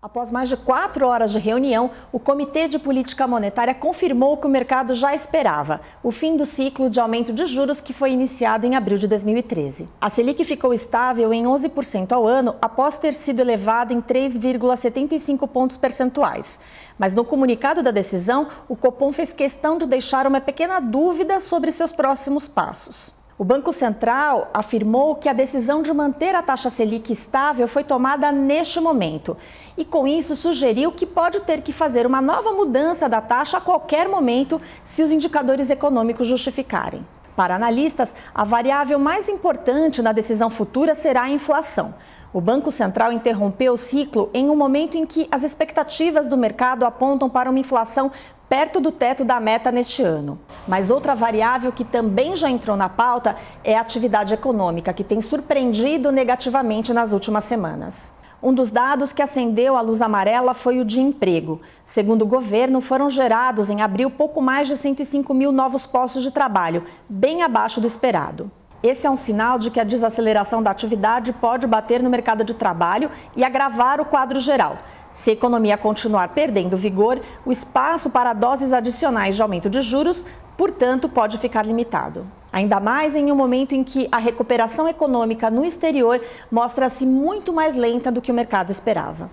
Após mais de quatro horas de reunião, o Comitê de Política Monetária confirmou o que o mercado já esperava: o fim do ciclo de aumento de juros que foi iniciado em abril de 2013. A Selic ficou estável em 11% ao ano após ter sido elevada em 3,75 pontos percentuais. Mas no comunicado da decisão, o Copom fez questão de deixar uma pequena dúvida sobre seus próximos passos. O Banco Central afirmou que a decisão de manter a taxa Selic estável foi tomada neste momento e, com isso, sugeriu que pode ter que fazer uma nova mudança da taxa a qualquer momento se os indicadores econômicos justificarem. Para analistas, a variável mais importante na decisão futura será a inflação. O Banco Central interrompeu o ciclo em um momento em que as expectativas do mercado apontam para uma inflação perto do teto da meta neste ano. Mas outra variável que também já entrou na pauta é a atividade econômica, que tem surpreendido negativamente nas últimas semanas. Um dos dados que acendeu a luz amarela foi o de emprego. Segundo o governo, foram gerados em abril pouco mais de 105 mil novos postos de trabalho, bem abaixo do esperado. Esse é um sinal de que a desaceleração da atividade pode bater no mercado de trabalho e agravar o quadro geral. Se a economia continuar perdendo vigor, o espaço para doses adicionais de aumento de juros, portanto, pode ficar limitado. Ainda mais em um momento em que a recuperação econômica no exterior mostra-se muito mais lenta do que o mercado esperava.